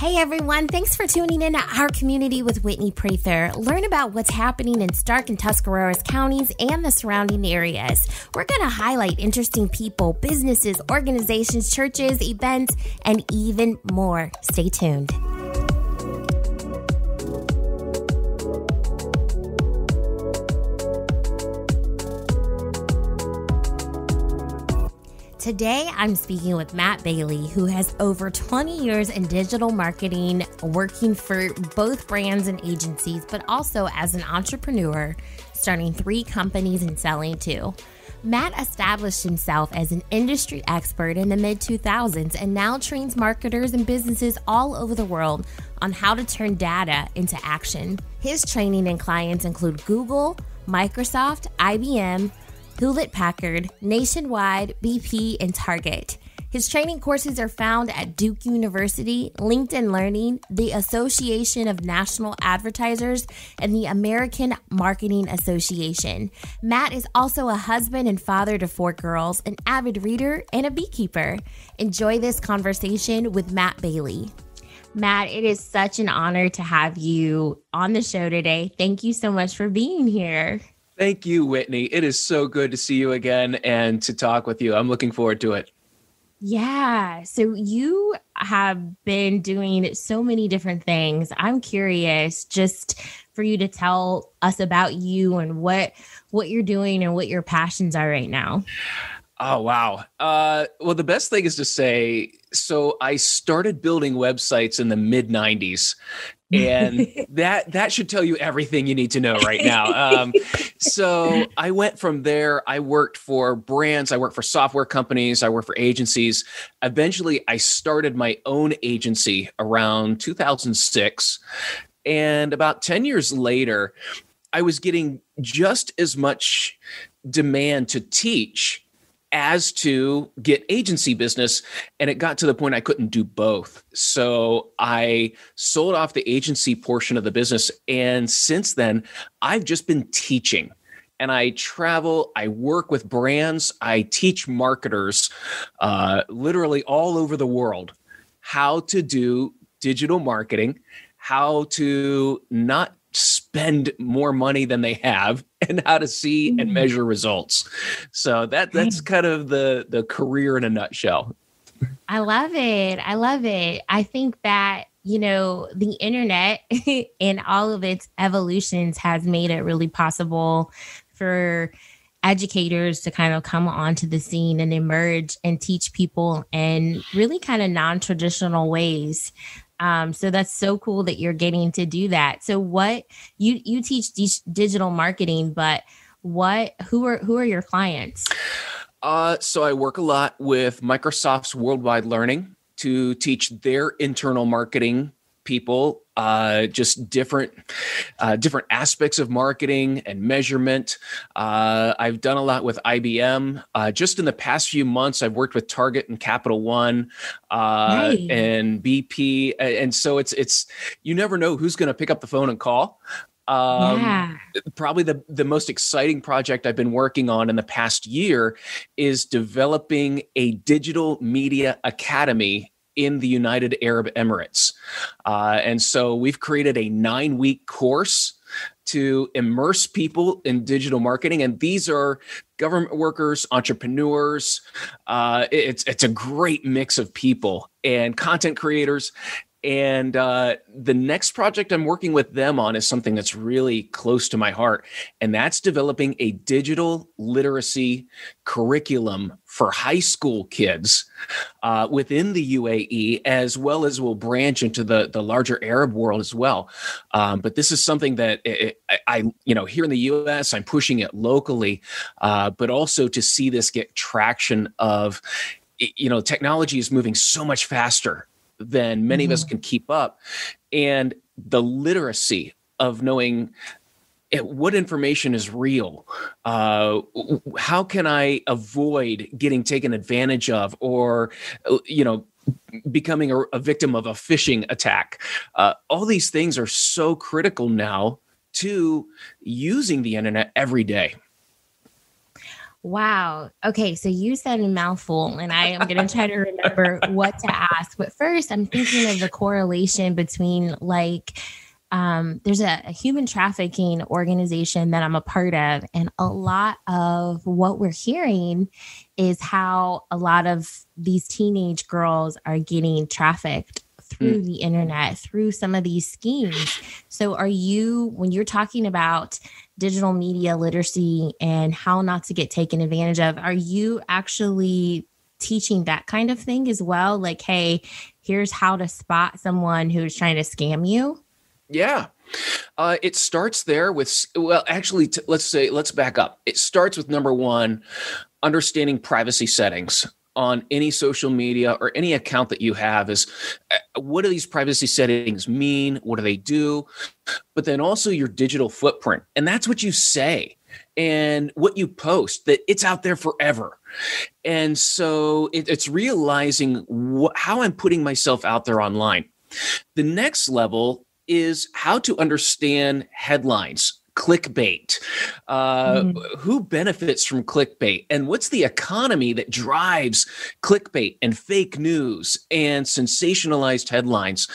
Hey everyone, thanks for tuning in to our community with Whitney Prather. Learn about what's happening in Stark and Tuscarawas counties and the surrounding areas. We're going to highlight interesting people, businesses, organizations, churches, events, and even more. Stay tuned. Today, I'm speaking with Matt Bailey, who has over 20 years in digital marketing, working for both brands and agencies, but also as an entrepreneur, starting three companies and selling two. Matt established himself as an industry expert in the mid 2000s and now trains marketers and businesses all over the world on how to turn data into action. His training and clients include Google, Microsoft, IBM, Hewlett Packard, Nationwide, BP, and Target. His training courses are found at Duke University, LinkedIn Learning, the Association of National Advertisers, and the American Marketing Association. Matt is also a husband and father to four girls, an avid reader, and a beekeeper. Enjoy this conversation with Matt Bailey. Matt, it is such an honor to have you on the show today. Thank you so much for being here. Thank you, Whitney. It is so good to see you again and to talk with you. I'm looking forward to it. Yeah. So you have been doing so many different things. I'm curious just for you to tell us about you and what what you're doing and what your passions are right now. Oh wow. Uh, well, the best thing is to say. So I started building websites in the mid '90s, and that that should tell you everything you need to know right now. Um, so I went from there. I worked for brands. I worked for software companies. I worked for agencies. Eventually, I started my own agency around 2006, and about 10 years later, I was getting just as much demand to teach as to get agency business. And it got to the point I couldn't do both. So I sold off the agency portion of the business. And since then, I've just been teaching. And I travel, I work with brands, I teach marketers uh, literally all over the world how to do digital marketing, how to not spend more money than they have and how to see and mm. measure results. So that that's kind of the the career in a nutshell. I love it. I love it. I think that you know the internet and all of its evolutions has made it really possible for educators to kind of come onto the scene and emerge and teach people in really kind of non-traditional ways um, so that's so cool that you're getting to do that. So what you you teach digital marketing, but what who are who are your clients? Uh, so I work a lot with Microsoft's Worldwide Learning to teach their internal marketing people uh, just different uh, different aspects of marketing and measurement. Uh, I've done a lot with IBM. Uh, just in the past few months, I've worked with Target and Capital One uh, and BP, and so it's it's you never know who's going to pick up the phone and call. Um, yeah. Probably the, the most exciting project I've been working on in the past year is developing a digital media academy in the United Arab Emirates. Uh, and so we've created a nine week course to immerse people in digital marketing. And these are government workers, entrepreneurs. Uh, it's, it's a great mix of people and content creators. And uh, the next project I'm working with them on is something that's really close to my heart, and that's developing a digital literacy curriculum for high school kids uh, within the UAE, as well as will branch into the the larger Arab world as well. Um, but this is something that it, I, you know, here in the U.S., I'm pushing it locally, uh, but also to see this get traction of you know technology is moving so much faster than many mm-hmm. of us mm-hmm. can keep up. And the literacy of knowing what information is real uh, how can i avoid getting taken advantage of or uh, you know becoming a, a victim of a phishing attack uh, all these things are so critical now to using the internet every day Wow. Okay. So you said a mouthful, and I am going to try to remember what to ask. But first, I'm thinking of the correlation between like, um, there's a, a, human trafficking organization that I'm a part of, and a lot of what we're hearing is how a lot of these teenage girls are getting trafficked through mm. the internet, through some of these schemes. So, are you, when you're talking about digital media literacy and how not to get taken advantage of, are you actually teaching that kind of thing as well? Like, hey, here's how to spot someone who's trying to scam you? Yeah. Uh, it starts there with, well, actually, t- let's say, let's back up. It starts with number one, understanding privacy settings on any social media or any account that you have is uh, what do these privacy settings mean? What do they do? But then also your digital footprint. And that's what you say and what you post, that it's out there forever. And so it, it's realizing wh- how I'm putting myself out there online. The next level is how to understand headlines clickbait? Uh, mm-hmm. Who benefits from clickbait? And what's the economy that drives clickbait and fake news and sensationalized headlines?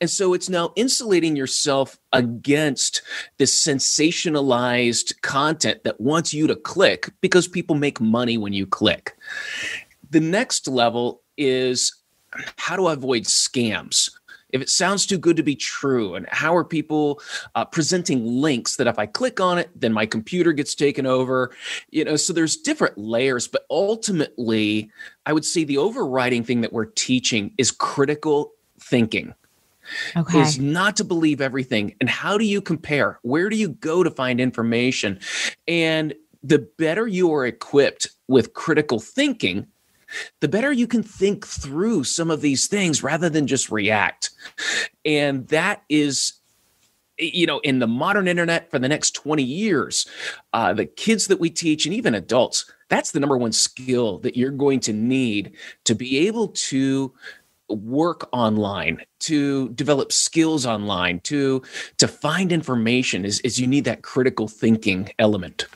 And so it's now insulating yourself against this sensationalized content that wants you to click because people make money when you click. The next level is how to avoid scams if it sounds too good to be true and how are people uh, presenting links that if i click on it then my computer gets taken over? You know so there's different layers but ultimately i would say the overriding thing that we're teaching is critical thinking. Okay. is not to believe everything and how do you compare? Where do you go to find information? And the better you are equipped with critical thinking the better you can think through some of these things rather than just react. And that is you know in the modern internet for the next 20 years uh, the kids that we teach and even adults that's the number one skill that you're going to need to be able to work online to develop skills online to to find information is, is you need that critical thinking element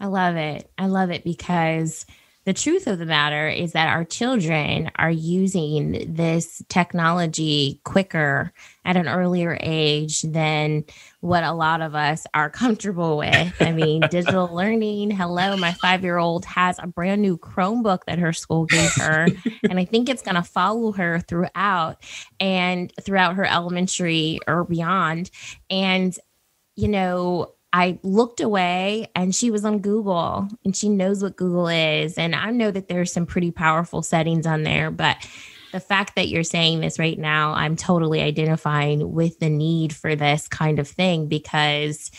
i love it i love it because the truth of the matter is that our children are using this technology quicker at an earlier age than what a lot of us are comfortable with. I mean, digital learning. Hello, my five year old has a brand new Chromebook that her school gave her. and I think it's going to follow her throughout and throughout her elementary or beyond. And, you know, I looked away and she was on Google and she knows what Google is. And I know that there's some pretty powerful settings on there, but the fact that you're saying this right now, I'm totally identifying with the need for this kind of thing because,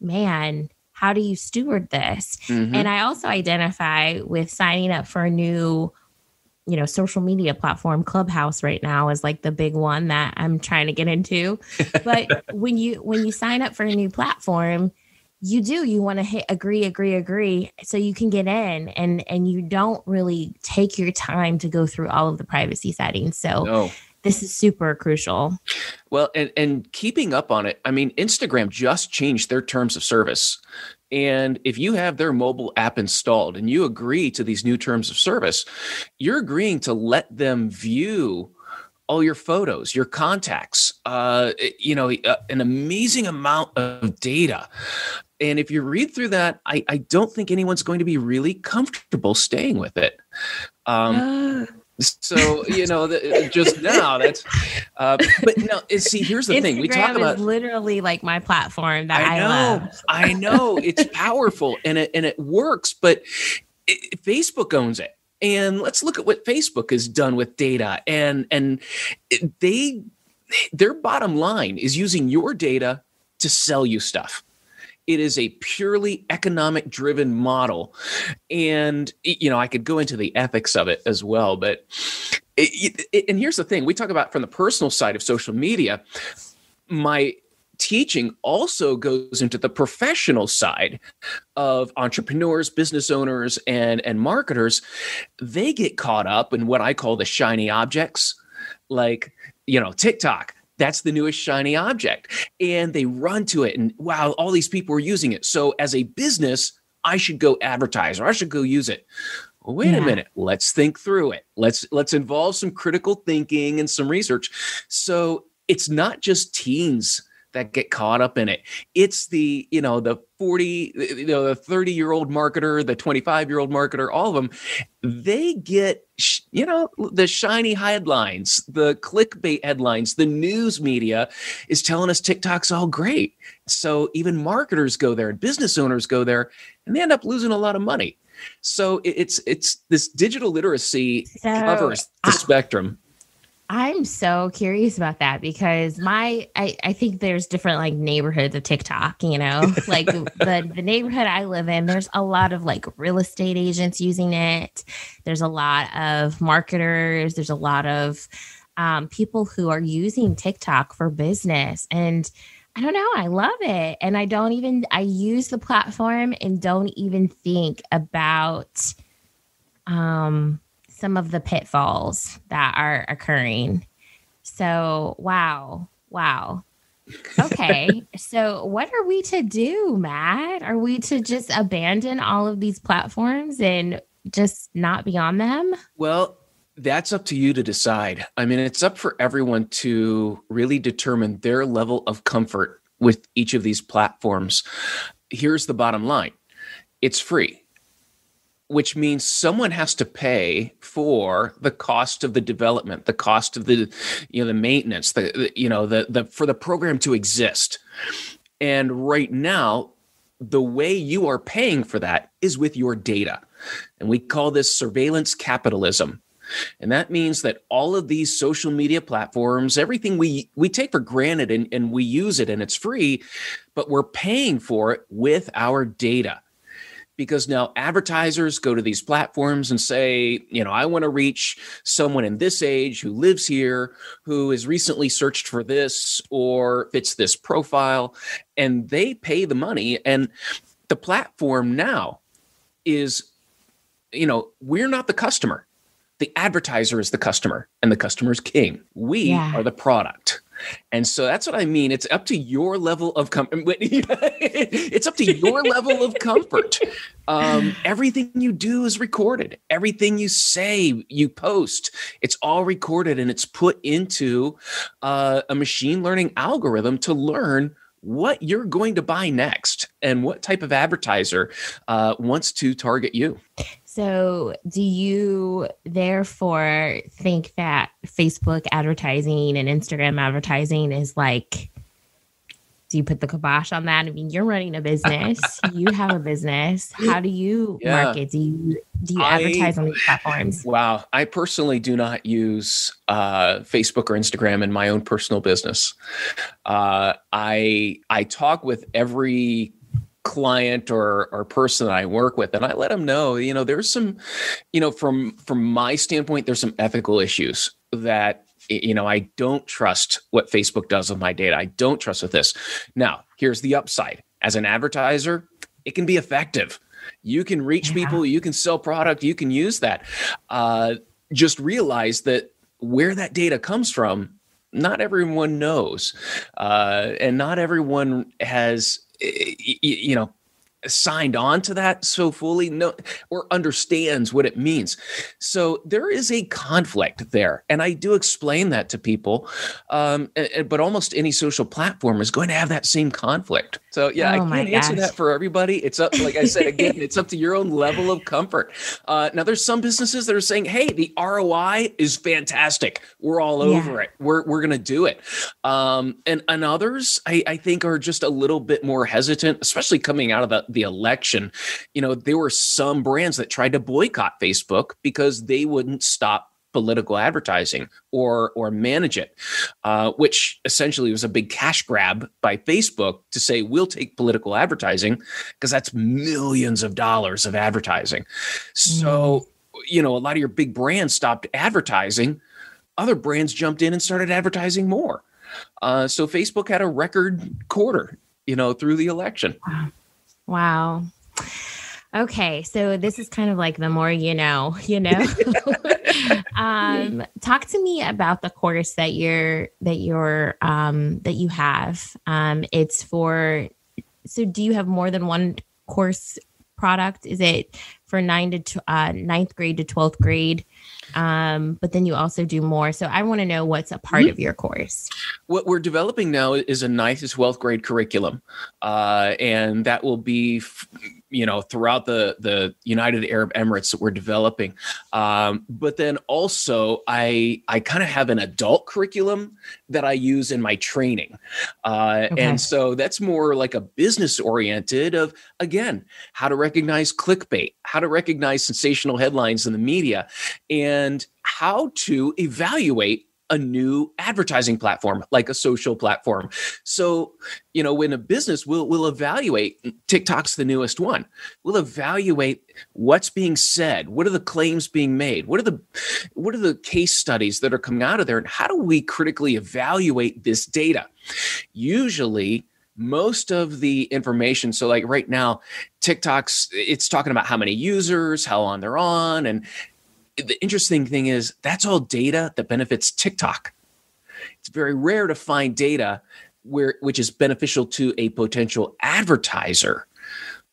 man, how do you steward this? Mm-hmm. And I also identify with signing up for a new you know social media platform. Clubhouse right now is like the big one that i'm trying to get into. But when you when you sign up for a new platform you do you want to hit agree agree agree so you can get in and and you don't really take your time to go through all of the privacy settings. So no. this is super crucial. Well and and keeping up on it i mean instagram just changed their terms of service and if you have their mobile app installed and you agree to these new terms of service, you're agreeing to let them view all your photos, your contacts, uh, you know, uh, an amazing amount of data. And if you read through that, I, I don't think anyone's going to be really comfortable staying with it. Um, so you know, the, just now that's. Uh, but now, see, here's the Instagram thing: we talk about literally like my platform that I, I know, I know it's powerful and it and it works, but it, Facebook owns it. And let's look at what Facebook has done with data, and and they their bottom line is using your data to sell you stuff. It is a purely economic driven model. And, you know, I could go into the ethics of it as well. But, it, it, and here's the thing we talk about from the personal side of social media. My teaching also goes into the professional side of entrepreneurs, business owners, and, and marketers. They get caught up in what I call the shiny objects, like, you know, TikTok that's the newest shiny object. And they run to it and wow, all these people are using it. So as a business, I should go advertise or I should go use it. Well, wait yeah. a minute. Let's think through it. Let's let's involve some critical thinking and some research. So it's not just teens that get caught up in it. It's the, you know, the 40, you know, the 30 year old marketer, the 25 year old marketer, all of them, they get, you know, the shiny headlines, the clickbait headlines, the news media is telling us TikTok's all great. So even marketers go there and business owners go there and they end up losing a lot of money. So it's it's this digital literacy so, covers the spectrum. I'm so curious about that because my I, I think there's different like neighborhoods of TikTok, you know. like the the neighborhood I live in, there's a lot of like real estate agents using it. There's a lot of marketers, there's a lot of um, people who are using TikTok for business. And I don't know, I love it. And I don't even I use the platform and don't even think about um some of the pitfalls that are occurring. So, wow, wow. Okay. so, what are we to do, Matt? Are we to just abandon all of these platforms and just not be on them? Well, that's up to you to decide. I mean, it's up for everyone to really determine their level of comfort with each of these platforms. Here's the bottom line it's free which means someone has to pay for the cost of the development, the cost of the, you know, the maintenance, the, the you know, the the for the program to exist. And right now, the way you are paying for that is with your data. And we call this surveillance capitalism. And that means that all of these social media platforms, everything we we take for granted and, and we use it and it's free, but we're paying for it with our data because now advertisers go to these platforms and say, you know, I want to reach someone in this age who lives here, who has recently searched for this or fits this profile, and they pay the money. And the platform now is, you know, we're not the customer. The advertiser is the customer, and the customer is king. We yeah. are the product. And so that's what I mean. It's up to your level of comfort. it's up to your level of comfort. Um, everything you do is recorded. Everything you say, you post, it's all recorded and it's put into uh, a machine learning algorithm to learn what you're going to buy next and what type of advertiser uh, wants to target you. So, do you therefore think that Facebook advertising and Instagram advertising is like, do you put the kibosh on that? I mean, you're running a business, you have a business. How do you yeah. market? Do you do you advertise on these platforms? Wow, I personally do not use uh, Facebook or Instagram in my own personal business. Uh, I I talk with every client or or person that I work with and I let them know you know there's some you know from from my standpoint there's some ethical issues that you know I don't trust what Facebook does with my data. I don't trust with this. Now here's the upside. As an advertiser it can be effective. You can reach yeah. people you can sell product you can use that. Uh, just realize that where that data comes from not everyone knows. Uh, and not everyone has you know signed on to that so fully no or understands what it means. So there is a conflict there and i do explain that to people um, but almost any social platform is going to have that same conflict so yeah oh i can't answer that for everybody. It's up like i said again it's up to your own level of comfort. Uh, now there's some businesses that are saying hey the roi is fantastic. We're all over yeah. it. We're, we're going to do it. Um, and, and others I, I think are just a little bit more hesitant especially coming out of the the election, you know, there were some brands that tried to boycott Facebook because they wouldn't stop political advertising or or manage it, uh, which essentially was a big cash grab by Facebook to say we'll take political advertising because that's millions of dollars of advertising. So mm. you know a lot of your big brands stopped advertising. Other brands jumped in and started advertising more. Uh, so Facebook had a record quarter, you know, through the election. Wow. Wow. Okay, so this is kind of like the more you know, you know. um, talk to me about the course that you're that you're um, that you have. Um, it's for. So, do you have more than one course product? Is it for nine to uh, ninth grade to 12th grade? um, but then you also do more. So I want to know what's a part mm-hmm. of your course. What we're developing now is a ninth to 12th grade curriculum, uh, and that will be, you know, throughout the the United Arab Emirates that we're developing. Um, but then also, I I kind of have an adult curriculum that I use in my training, uh, okay. and so that's more like a business oriented of again how to recognize clickbait, how to recognize sensational headlines in the media, and and how to evaluate a new advertising platform like a social platform. So, you know, when a business will will evaluate TikTok's the newest one. We'll evaluate what's being said, what are the claims being made, what are the what are the case studies that are coming out of there and how do we critically evaluate this data? Usually most of the information so like right now tiktok's it's talking about how many users how long they're on and the interesting thing is that's all data that benefits TikTok. It's very rare to find data where which is beneficial to a potential advertiser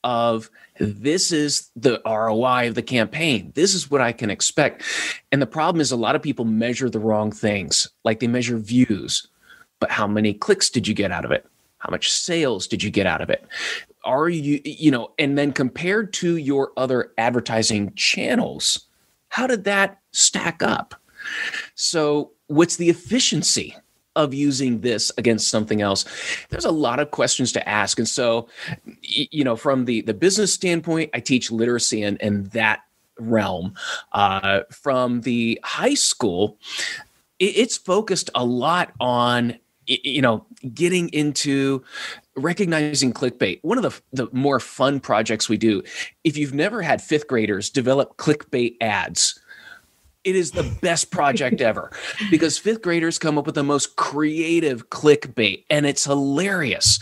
of this is the ROI of the campaign. This is what I can expect. And the problem is a lot of people measure the wrong things. Like they measure views, but how many clicks did you get out of it? How much sales did you get out of it? Are you, you know, and then compared to your other advertising channels, how did that stack up? So, what's the efficiency of using this against something else? There's a lot of questions to ask. And so, you know, from the, the business standpoint, I teach literacy and, and that realm. Uh, from the high school, it's focused a lot on you know getting into recognizing clickbait one of the, the more fun projects we do if you've never had fifth graders develop clickbait ads it is the best project ever. Because fifth graders come up with the most creative clickbait and it's hilarious.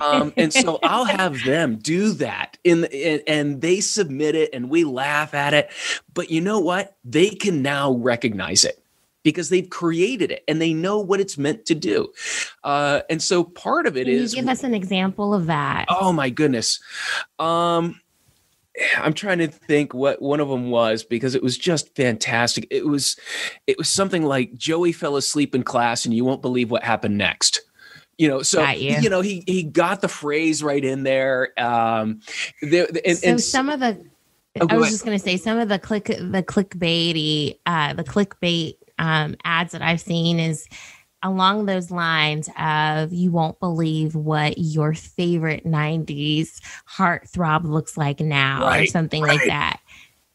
Um, and so i'll have them do that in, in and they submit it and we laugh at it. But you know what? They can now recognize it because they've created it and they know what it's meant to do. Uh, and so part of it Can is. give us an example of that. Oh my goodness. Um, I'm trying to think what one of them was because it was just fantastic. It was, it was something like Joey fell asleep in class and you won't believe what happened next you know so you. you. know he he got the phrase right in there um there and, so and some of the oh, i was just going to say some of the click the clickbaity uh the clickbait um, ads that I've seen is along those lines of you won't believe what your favorite 90s heartthrob looks like now right, or something right. like that.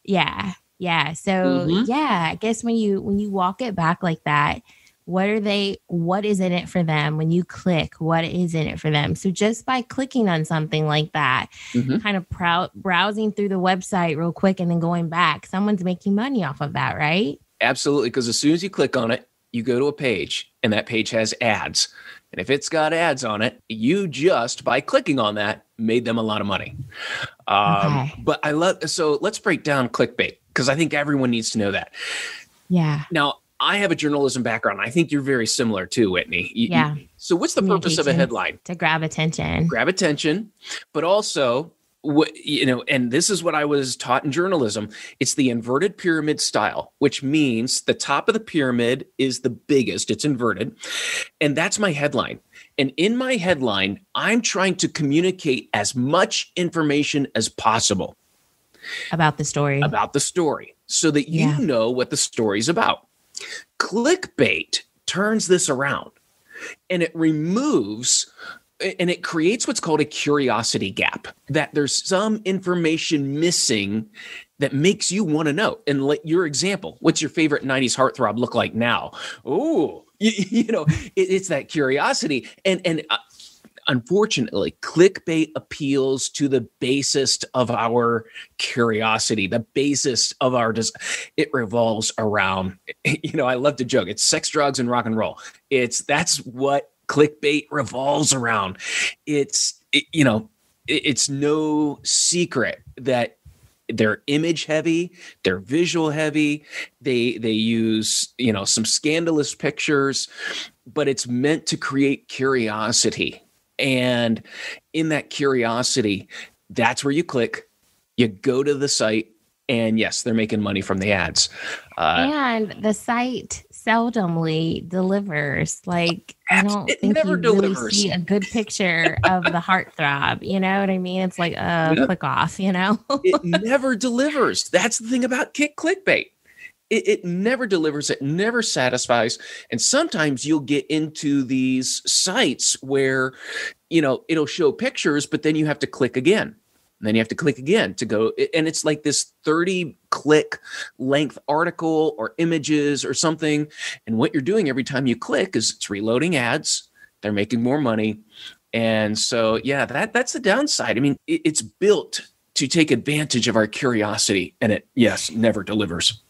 Yeah. Yeah. So mm-hmm. yeah, I guess when you when you walk it back like that, what are they what is in it for them when you click what is in it for them so just by clicking on something like that mm-hmm. kind of proud browsing through the website real quick and then going back someone's making money off of that right Absolutely. Because as soon as you click on it, you go to a page and that page has ads. And if it's got ads on it, you just by clicking on that made them a lot of money. Um, okay. But I love, so let's break down clickbait because I think everyone needs to know that. Yeah. Now, I have a journalism background. I think you're very similar too, Whitney. You, yeah. You, so, what's the purpose of a headline? To grab attention. Grab attention, but also what you know and this is what i was taught in journalism. It's the inverted pyramid style which means the top of the pyramid is the biggest. It's inverted. And that's my headline. And in my headline i'm trying to communicate as much information as possible about the story. about the story so that you yeah. know what the story's about. Clickbait turns this around and it removes and it creates what's called a curiosity gap that there's some information missing that makes you want to know. And let your example, what's your favorite 90s heartthrob look like now? Oh, you, you, know, it, it's that curiosity. And, and, uh, unfortunately, clickbait appeals to the basest of our curiosity, the basest of our des- it revolves around, you know, I love to joke. It's sex, drugs, and rock and roll. It's that's what clickbait revolves around. It's it, you know, it, it's no secret that they're image heavy they're visual heavy they they use you know some scandalous pictures but it's meant to create curiosity and in that curiosity that's where you click You go to the site, and yes, they're making money from the ads. Uh, and the site seldomly delivers. Like I don't it think never you delivers. really see a good picture of the heartthrob. You know what I mean? It's like uh, yeah. click off. You know, it never delivers. That's the thing about kick clickbait. It, it, never delivers it never satisfies and sometimes you'll get into these sites where you know it'll show pictures but then you have to click again and then you have to click again to go and it's like this 30 click length article or images or something. And what you're doing every time you click is it's reloading ads. They're making more money. And so yeah that that's the downside. I mean it, it's built to take advantage of our curiosity and it yes never delivers.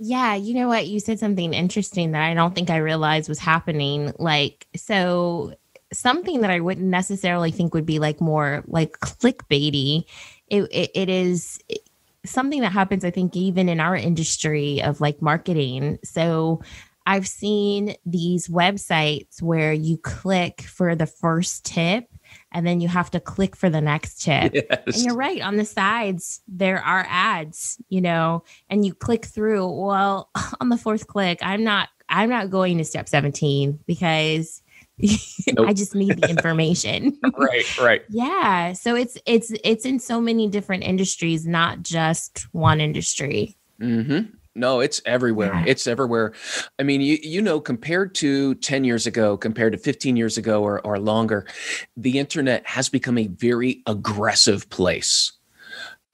Yeah, you know what? You said something interesting that I don't think I realized was happening. Like, so something that I wouldn't necessarily think would be like more like clickbaity. It, it, it is eh, something that happens, I think, even in our industry of like marketing. So I've seen these websites where you click for the first tip and then you have to click for the next tip. Yes. And you're right. On the sides, there are ads, you know, and you click through. Well, on the fourth click, I'm not I'm not going to step 17 because Nope. I just need the information. right, right. yeah. So it's it's it's in so many different industries, not just one industry. Mm-hmm. No, it's everywhere. Yeah. It's everywhere. I mean, you you know, compared to 10 years ago, compared to 15 years ago or, or longer, the internet has become a very aggressive place.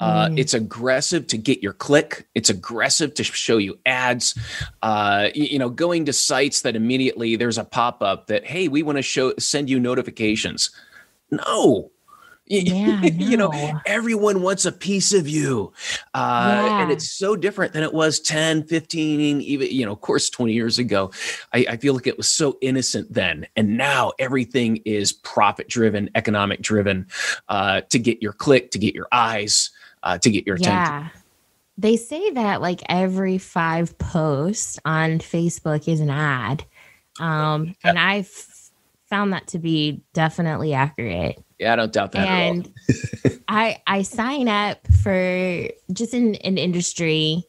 Uh, mm. It's aggressive to get your click. It's aggressive to show you ads. Uh, you, you, know, going to sites that immediately there's a pop up that hey, we want to show send you notifications. No, yeah, you know everyone wants a piece of you uh, yeah. and it's so different than it was 10 15 even you know of course 20 years ago I, I feel like it was so innocent then and now everything is profit driven economic driven uh, to get your click to get your eyes uh, to get your attention. Yeah. They say that like every five posts on Facebook is an ad. Um, yeah. And I've found that to be definitely accurate. Yeah, I don't doubt that. And I I sign up for just in an in industry.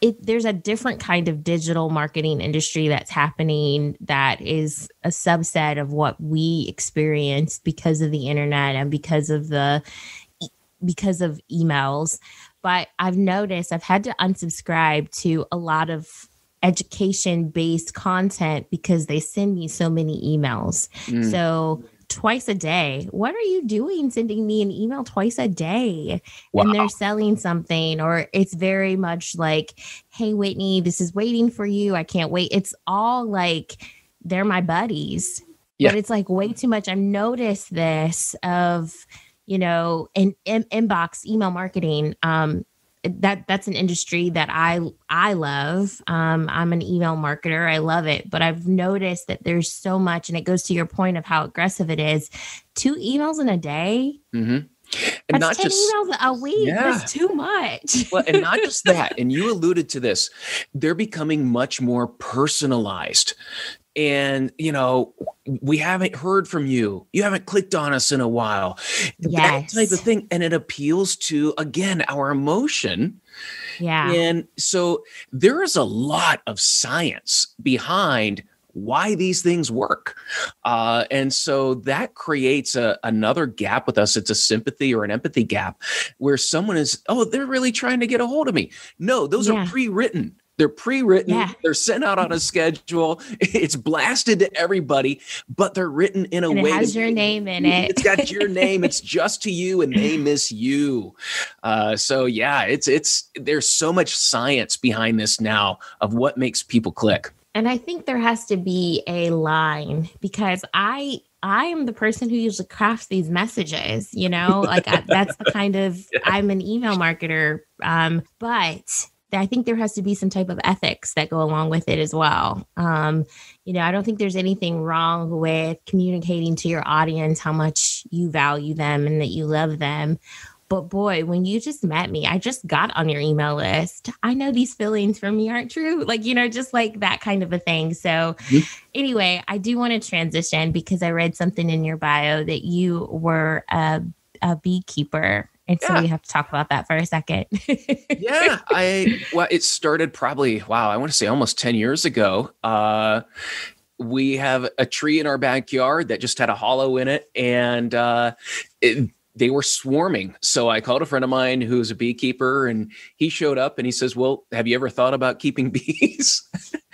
It, there's a different kind of digital marketing industry that's happening that is a subset of what we experienced because of the internet and because of the because of emails. But I've noticed I've had to unsubscribe to a lot of education based content because they send me so many emails. Mm. So twice a day. What are you doing sending me an email twice a day? Wow. And they're selling something, or it's very much like, hey, Whitney, this is waiting for you. I can't wait. It's all like they're my buddies. Yeah. But it's like way too much. I've noticed this of you know, in, in inbox email marketing. Um, that that's an industry that I I love. Um, I'm an email marketer. I love it, but I've noticed that there's so much, and it goes to your point of how aggressive it is. Two emails in a day. Mm-hmm. And That's not 10 just emails a week. Yeah. That's too much. well, and not just that. And you alluded to this. They're becoming much more personalized and you know we haven't heard from you you haven't clicked on us in a while yes. that type of thing and it appeals to again our emotion yeah and so there is a lot of science behind why these things work. Uh, and so that creates a, another gap with us. It's a sympathy or an empathy gap where someone is, oh, they're really trying to get a hold of me. No, those yeah. are pre written. They're pre-written. Yeah. They're sent out on a schedule. It's blasted to everybody, but they're written in a and way. It has your name in it. It's got your name. It's just to you, and they miss you. Uh, so yeah, it's it's there's so much science behind this now of what makes people click. And I think there has to be a line because I I am the person who usually crafts these messages, you know, like I, that's the kind of. I'm an email marketer. Um, but I think there has to be some type of ethics that go along with it as well. Um, you know, I don't think there's anything wrong with communicating to your audience how much you value them and that you love them. But boy, when you just met me, I just got on your email list. I know these feelings from me aren't true. Like, you know, just like that kind of a thing. So, mm-hmm. anyway, I do want to transition because I read something in your bio that you were a, a beekeeper And so yeah. we have to talk about that for a second. yeah, I well, it started probably wow, I want to say almost ten years ago. Uh, we have a tree in our backyard that just had a hollow in it, and uh, it, they were swarming. So I called a friend of mine who's a beekeeper and he showed up and he says, Well, have you ever thought about keeping bees?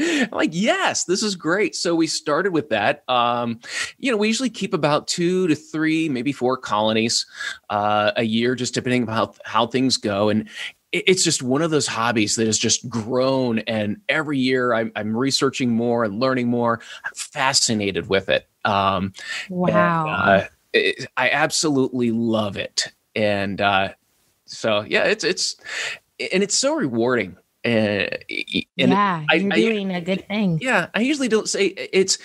I'm like, Yes, this is great. So we started with that. Um, you know, we usually keep about two to three, maybe four colonies uh, a year, just depending on how, how things go. And it's just one of those hobbies that has just grown. And every year I'm, I'm researching more and learning more. I'm fascinated with it. Um, wow. And, uh, it, I absolutely love it. And uh, so, yeah, it's, it's, and it's so rewarding. Uh, and yeah, I, you're doing I, a good thing. Yeah. I usually don't say it's,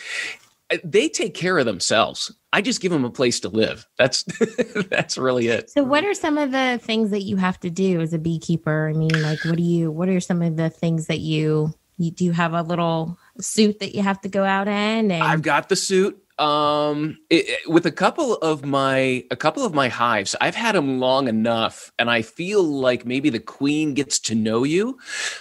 they take care of themselves. I just give them a place to live. That's that's really it. So what are some of the things that you have to do as a beekeeper? I mean, like what do you what are some of the things that you you do you have a little suit that you have to go out in and I've got the suit um it, it, with a couple of my a couple of my hives i've had them long enough and i feel like maybe the queen gets to know you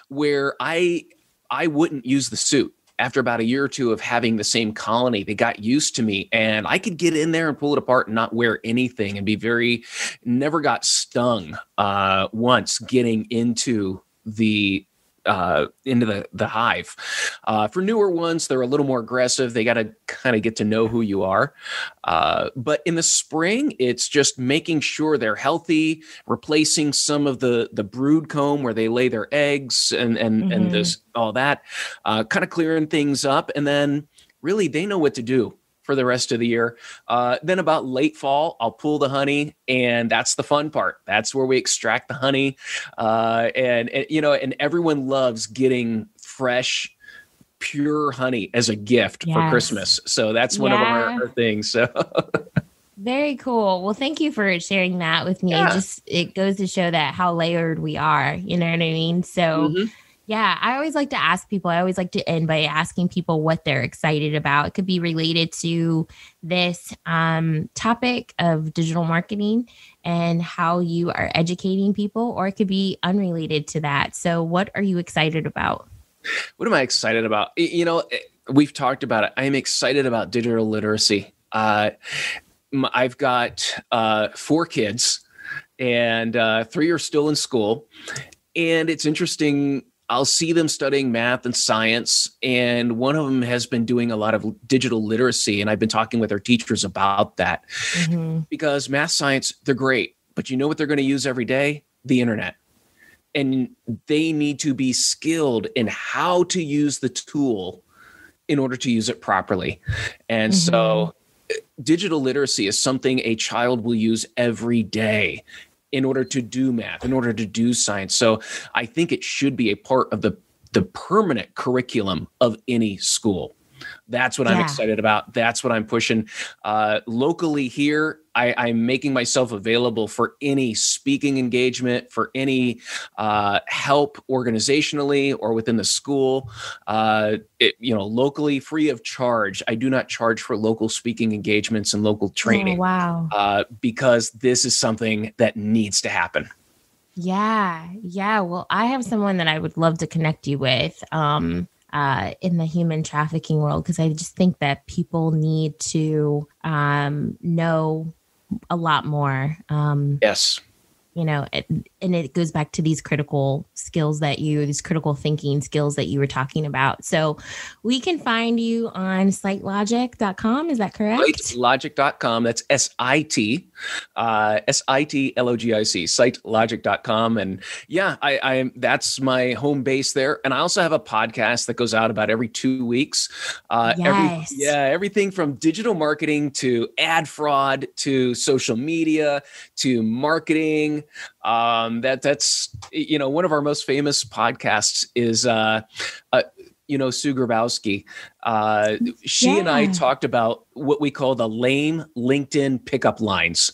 where i i wouldn't use the suit. After about a year or two of having the same colony, they got used to me and I could get in there and pull it apart and not wear anything and be very, never got stung uh, once getting into the uh, into the the hive. Uh, for newer ones, they're a little more aggressive. They got to kind of get to know who you are. Uh, but in the spring, it's just making sure they're healthy, replacing some of the the brood comb where they lay their eggs and and mm-hmm. and this all that, uh, kind of clearing things up, and then really they know what to do for the rest of the year. Uh, then about late fall, I'll pull the honey, and that's the fun part. That's where we extract the honey, uh, and, and you know, and everyone loves getting fresh pure honey as a gift yes. for Christmas. So that's one yeah. of our, our things. So very cool. Well, thank you for sharing that with me. Yeah. It just it goes to show that how layered we are. You know what I mean? So mm-hmm. Yeah, I always like to ask people, I always like to end by asking people what they're excited about. It could be related to this um, topic of digital marketing and how you are educating people, or it could be unrelated to that. So, what are you excited about? What am I excited about? You know, eh, we've talked about it. I'm excited about digital literacy. Uh, I've got uh, four kids, and uh, three are still in school. And it's interesting I'll see them studying math and science, and one of them has been doing a lot of digital literacy, and I've been talking with their teachers about that mm-hmm. because math, science, they're great, but you know what they're going to use every day? The internet. And they need to be skilled in how to use the tool in order to use it properly. And mm-hmm. so digital literacy is something a child will use every day in order to do math, in order to do science. So I think it should be a part of the the permanent curriculum of any school. That's what yeah. I'm excited about. That's what I'm pushing. Uh, locally here, I, am making myself available for any speaking engagement, for any uh, help organizationally or within the school. Uh, it, you know, locally, free of charge. I do not charge for local speaking engagements and local training. Oh, wow! Uh, because this is something that needs to happen. Yeah, yeah. Well, I have someone that I would love to connect you with. Um, uh, in the human trafficking world because I just think that people need to um, know a lot more. Um, yes you know it, and it goes back to these critical skills that you these critical thinking skills that you were talking about. So we can find you on sitelogic.com is that correct? sitelogic.com that's s-i-t uh, s-i-t-l-o-g-i-c sitelogic.com and yeah i i that's my home base there. And i also have a podcast that goes out about every two weeks. Uh yes. every, yeah everything from digital marketing to ad fraud to social media to marketing um, that that's you know one of our most famous podcasts is uh, uh you know Sue Grabowski. Uh, she yeah. and I talked about what we call the lame LinkedIn pickup lines.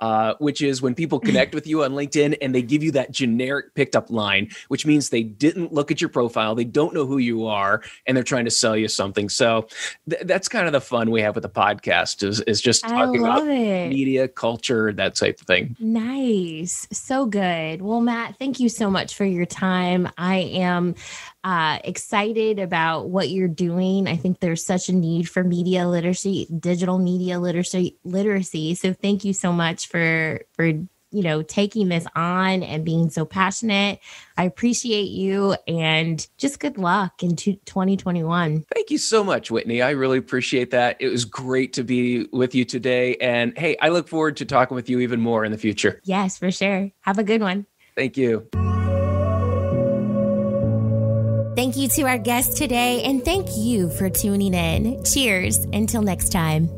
uh, which is when people connect with you on LinkedIn and they give you that generic picked up line, which means they didn't look at your profile, they don't know who you are, and they're trying to sell you something. So th- that's kind of the fun we have with the podcast is, is just talking about it. media, culture, that type of thing. Nice. So good. Well, Matt, thank you so much for your time. I am uh, excited about what you're doing. I think there's such a need for media literacy, digital media literacy, literacy. So thank you so much for for you know taking this on and being so passionate. I appreciate you and just good luck in 2021. Thank you so much, Whitney. I really appreciate that. It was great to be with you today. And hey, I look forward to talking with you even more in the future. Yes, for sure. Have a good one. Thank you. Thank you to our guest today, and thank you for tuning in. Cheers. Until next time.